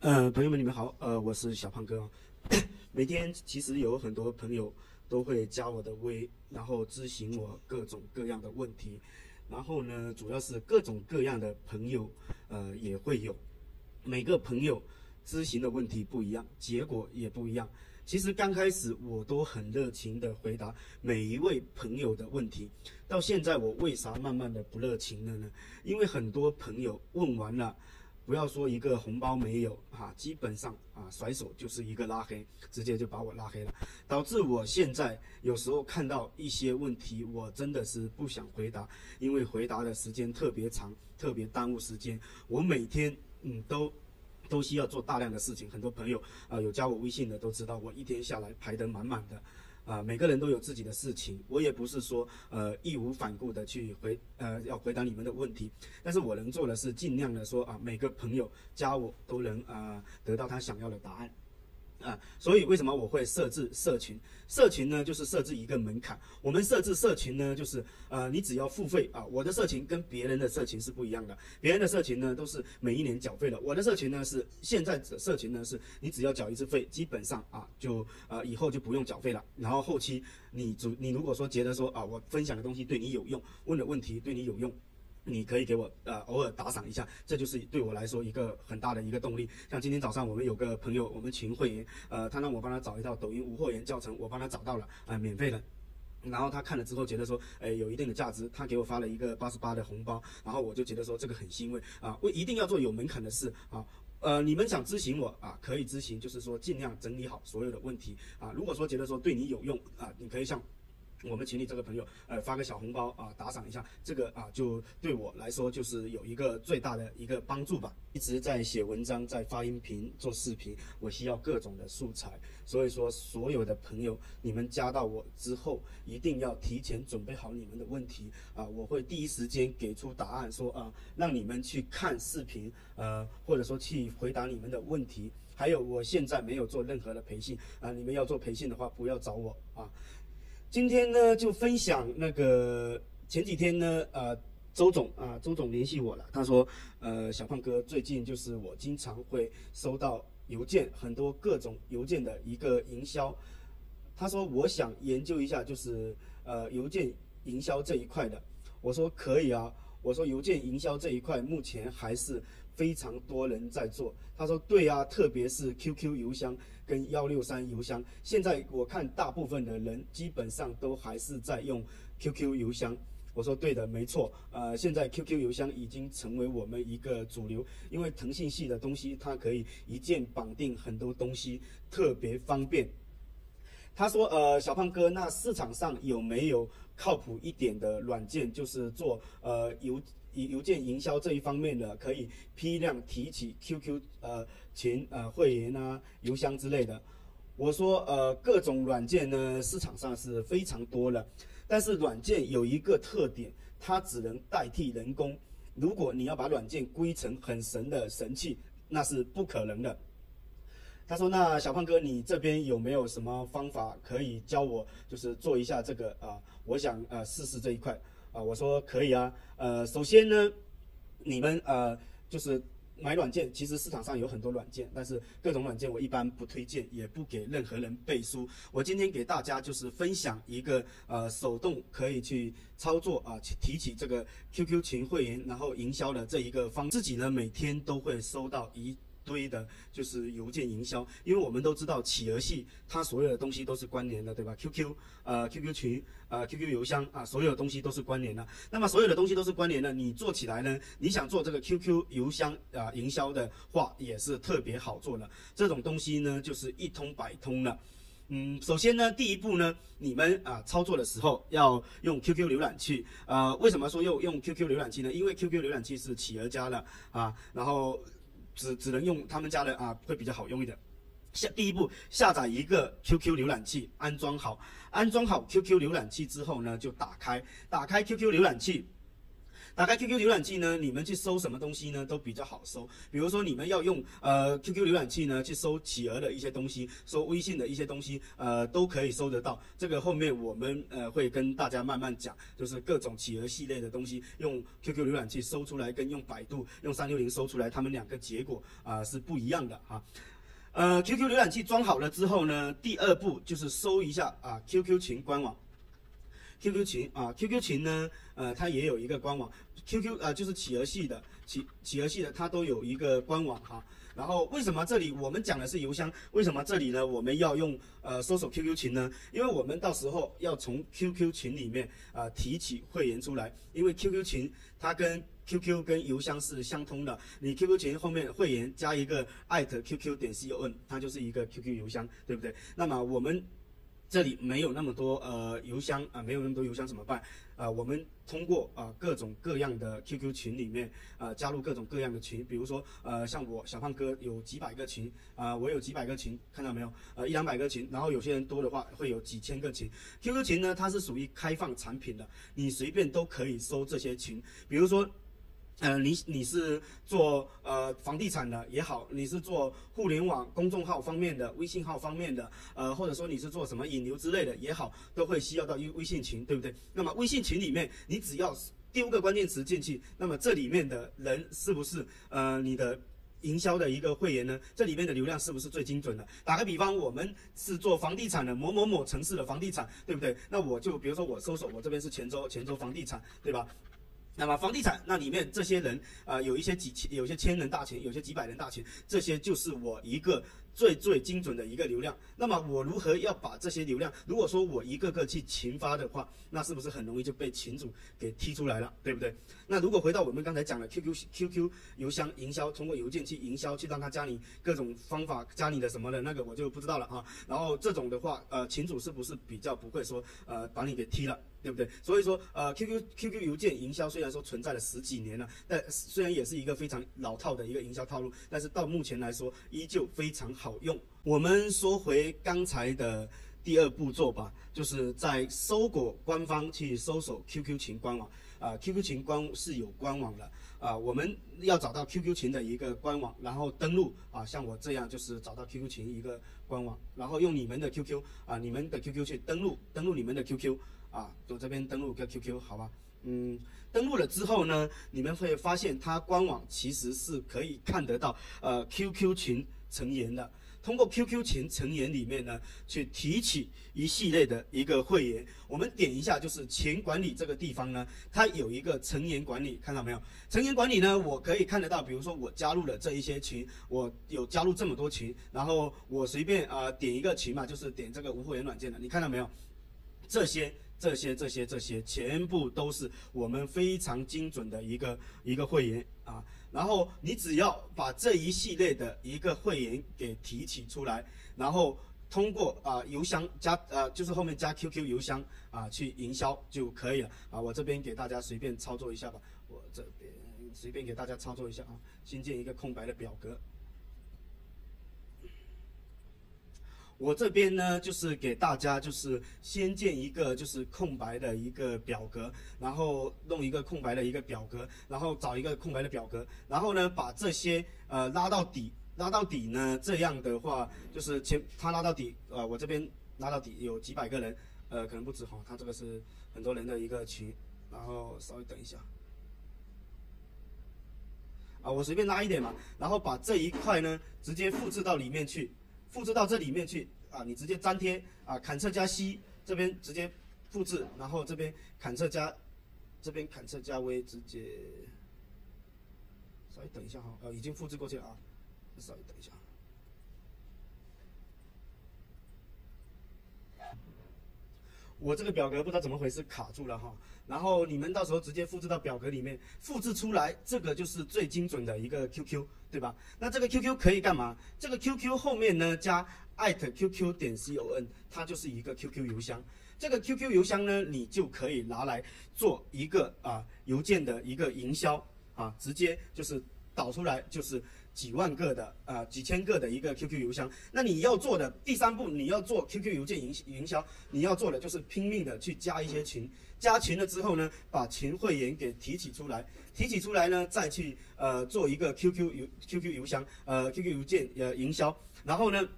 呃，朋友们，你们好，呃，我是小胖哥。每天其实有很多朋友都会加我的微，然后咨询我各种各样的问题。然后呢，主要是各种各样的朋友，呃，也会有。每个朋友咨询的问题不一样，结果也不一样。其实刚开始我都很热情的回答每一位朋友的问题，到现在我为啥慢慢的不热情了呢？因为很多朋友问完了。不要说一个红包没有哈，基本上啊甩手就是一个拉黑，直接就把我拉黑了，导致我现在有时候看到一些问题，我真的是不想回答，因为回答的时间特别长，特别耽误时间。我每天嗯都都需要做大量的事情，很多朋友啊有加我微信的都知道，我一天下来排得满满的。啊，每个人都有自己的事情，我也不是说呃义无反顾的去回呃要回答你们的问题，但是我能做的是尽量的说啊，每个朋友加我都能啊得到他想要的答案。啊，所以为什么我会设置社群？社群呢，就是设置一个门槛。我们设置社群呢，就是呃，你只要付费啊。我的社群跟别人的社群是不一样的，别人的社群呢都是每一年缴费的，我的社群呢是现在的社群呢是你只要缴一次费，基本上啊就呃以后就不用缴费了。然后后期你主你如果说觉得说啊我分享的东西对你有用，问的问题对你有用。你可以给我呃偶尔打赏一下，这就是对我来说一个很大的一个动力。像今天早上我们有个朋友，我们群会员，呃，他让我帮他找一套抖音无货源教程，我帮他找到了啊，免费的。然后他看了之后觉得说，哎，有一定的价值，他给我发了一个八十八的红包，然后我就觉得说这个很欣慰啊，我一定要做有门槛的事啊。呃，你们想咨询我啊，可以咨询，就是说尽量整理好所有的问题啊。如果说觉得说对你有用啊，你可以像。我们群里这个朋友，呃，发个小红包啊，打赏一下，这个啊，就对我来说就是有一个最大的一个帮助吧。一直在写文章，在发音频、做视频，我需要各种的素材，所以说所有的朋友，你们加到我之后，一定要提前准备好你们的问题啊，我会第一时间给出答案，说啊，让你们去看视频，呃，或者说去回答你们的问题。还有，我现在没有做任何的培训啊，你们要做培训的话，不要找我啊。今天呢，就分享那个前几天呢，呃，周总啊，周总联系我了，他说，呃，小胖哥，最近就是我经常会收到邮件，很多各种邮件的一个营销，他说我想研究一下，就是呃邮件营销这一块的，我说可以啊，我说邮件营销这一块目前还是。非常多人在做，他说对啊，特别是 QQ 邮箱跟幺六三邮箱，现在我看大部分的人基本上都还是在用 QQ 邮箱。我说对的，没错，呃，现在 QQ 邮箱已经成为我们一个主流，因为腾讯系的东西它可以一键绑定很多东西，特别方便。他说，呃，小胖哥，那市场上有没有靠谱一点的软件，就是做呃邮。以邮件营销这一方面的，可以批量提起 QQ 呃群呃会员啊邮箱之类的。我说呃各种软件呢市场上是非常多了，但是软件有一个特点，它只能代替人工。如果你要把软件归成很神的神器，那是不可能的。他说：“那小胖哥，你这边有没有什么方法可以教我，就是做一下这个啊？我想呃试试这一块。”啊，我说可以啊，呃，首先呢，你们呃就是买软件，其实市场上有很多软件，但是各种软件我一般不推荐，也不给任何人背书。我今天给大家就是分享一个呃手动可以去操作啊，去提起这个 QQ 群会员，然后营销的这一个方，自己呢每天都会收到一。堆的就是邮件营销，因为我们都知道企鹅系它所有的东西都是关联的，对吧？QQ 呃 QQ 群呃 QQ 邮箱啊，所有的东西都是关联的。那么所有的东西都是关联的，你做起来呢，你想做这个 QQ 邮箱啊营销的话，也是特别好做的。这种东西呢，就是一通百通了。嗯，首先呢，第一步呢，你们啊操作的时候要用 QQ 浏览器。呃，为什么说用用 QQ 浏览器呢？因为 QQ 浏览器是企鹅家的啊，然后。只只能用他们家的啊，会比较好用一点。下第一步，下载一个 QQ 浏览器，安装好。安装好 QQ 浏览器之后呢，就打开，打开 QQ 浏览器。打开 QQ 浏览器呢，你们去搜什么东西呢，都比较好搜。比如说你们要用呃 QQ 浏览器呢去搜企鹅的一些东西，搜微信的一些东西，呃，都可以搜得到。这个后面我们呃会跟大家慢慢讲，就是各种企鹅系列的东西，用 QQ 浏览器搜出来，跟用百度、用三六零搜出来，他们两个结果啊是不一样的哈。呃，QQ 浏览器装好了之后呢，第二步就是搜一下啊 QQ 群官网。QQ 群啊，QQ 群呢，呃，它也有一个官网，QQ 呃就是企鹅系的，企企鹅系的它都有一个官网哈。然后为什么这里我们讲的是邮箱？为什么这里呢我们要用呃搜索 QQ 群呢？因为我们到时候要从 QQ 群里面啊提取会员出来，因为 QQ 群它跟 QQ 跟邮箱是相通的，你 QQ 群后面会员加一个艾特 QQ 点 com，它就是一个 QQ 邮箱，对不对？那么我们。这里没有那么多呃邮箱啊，没有那么多邮箱怎么办？啊，我们通过啊各种各样的 QQ 群里面啊加入各种各样的群，比如说呃像我小胖哥有几百个群啊，我有几百个群，看到没有？呃一两百个群，然后有些人多的话会有几千个群。QQ 群呢，它是属于开放产品的，你随便都可以搜这些群，比如说。呃，你你是做呃房地产的也好，你是做互联网公众号方面的、微信号方面的，呃，或者说你是做什么引流之类的也好，都会需要到微微信群，对不对？那么微信群里面，你只要丢个关键词进去，那么这里面的人是不是呃你的营销的一个会员呢？这里面的流量是不是最精准的？打个比方，我们是做房地产的某某某城市的房地产，对不对？那我就比如说我搜索，我这边是泉州，泉州房地产，对吧？那么房地产那里面这些人呃，有一些几千，有些千人大群，有些几百人大群，这些就是我一个最最精准的一个流量。那么我如何要把这些流量？如果说我一个个去群发的话，那是不是很容易就被群主给踢出来了，对不对？那如果回到我们刚才讲的 QQ QQ 邮箱营销，通过邮件去营销，去让他加你各种方法加你的什么的那个我就不知道了啊。然后这种的话，呃，群主是不是比较不会说呃把你给踢了？对不对？所以说，呃，QQ QQ 邮件营销虽然说存在了十几年了，但虽然也是一个非常老套的一个营销套路，但是到目前来说依旧非常好好用。我们说回刚才的第二步骤吧，就是在搜狗官方去搜索 QQ 群官网啊，QQ 群官是有官网的啊，我们要找到 QQ 群的一个官网，然后登录啊，像我这样就是找到 QQ 群一个官网，然后用你们的 QQ 啊，你们的 QQ 去登录，登录你们的 QQ。啊，我这边登录个 QQ 好吧，嗯，登录了之后呢，你们会发现它官网其实是可以看得到呃 QQ 群成员的，通过 QQ 群成员里面呢去提取一系列的一个会员，我们点一下就是群管理这个地方呢，它有一个成员管理，看到没有？成员管理呢，我可以看得到，比如说我加入了这一些群，我有加入这么多群，然后我随便啊点一个群嘛，就是点这个无会员软件的，你看到没有？这些。这些这些这些全部都是我们非常精准的一个一个会员啊，然后你只要把这一系列的一个会员给提取出来，然后通过啊邮箱加呃就是后面加 QQ 邮箱啊去营销就可以了啊。我这边给大家随便操作一下吧，我这边随便给大家操作一下啊，新建一个空白的表格。我这边呢，就是给大家，就是先建一个就是空白的一个表格，然后弄一个空白的一个表格，然后找一个空白的表格，然后呢，把这些呃拉到底，拉到底呢，这样的话就是前他拉到底，呃，我这边拉到底有几百个人，呃，可能不止哈，他这个是很多人的一个群，然后稍微等一下，啊，我随便拉一点嘛，然后把这一块呢直接复制到里面去。复制到这里面去啊，你直接粘贴啊，Ctrl 加 C 这边直接复制，然后这边 Ctrl 加这边 Ctrl 加 V 直接，稍微等一下哈，呃，已经复制过去了啊，稍微等一下。我这个表格不知道怎么回事卡住了哈，然后你们到时候直接复制到表格里面，复制出来这个就是最精准的一个 QQ，对吧？那这个 QQ 可以干嘛？这个 QQ 后面呢加艾特 QQ 点 com，它就是一个 QQ 邮箱。这个 QQ 邮箱呢，你就可以拿来做一个啊邮件的一个营销啊，直接就是导出来就是。几万个的啊几千个的一个 QQ 邮箱。那你要做的第三步，你要做 QQ 邮件营营销，你要做的就是拼命的去加一些群，加群了之后呢，把群会员给提取出来，提取出来呢，再去呃做一个 QQ 邮 QQ 邮箱呃 QQ 邮件呃营销，然后呢。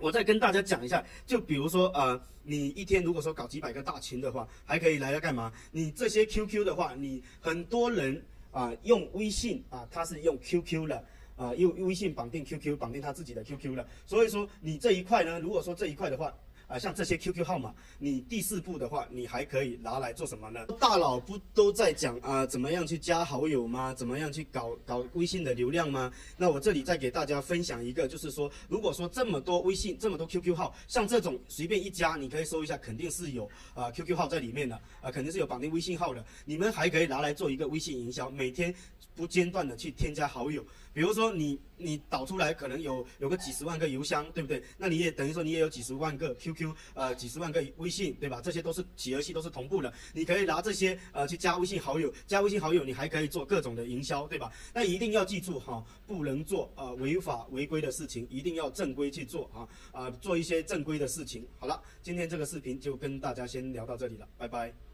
我再跟大家讲一下，就比如说，呃，你一天如果说搞几百个大群的话，还可以来来干嘛？你这些 QQ 的话，你很多人啊用微信啊，他是用 QQ 的啊，用微信绑定 QQ，绑定他自己的 QQ 了。所以说你这一块呢，如果说这一块的话。啊，像这些 QQ 号码，你第四步的话，你还可以拿来做什么呢？大佬不都在讲啊，怎么样去加好友吗？怎么样去搞搞微信的流量吗？那我这里再给大家分享一个，就是说，如果说这么多微信，这么多 QQ 号，像这种随便一加，你可以搜一下，肯定是有啊 QQ 号在里面的啊，肯定是有绑定微信号的。你们还可以拿来做一个微信营销，每天不间断的去添加好友。比如说你你导出来可能有有个几十万个邮箱，对不对？那你也等于说你也有几十万个 QQ，呃，几十万个微信，对吧？这些都是企鹅系都是同步的，你可以拿这些呃去加微信好友，加微信好友你还可以做各种的营销，对吧？那一定要记住哈，不能做呃违法违规的事情，一定要正规去做啊啊，做一些正规的事情。好了，今天这个视频就跟大家先聊到这里了，拜拜。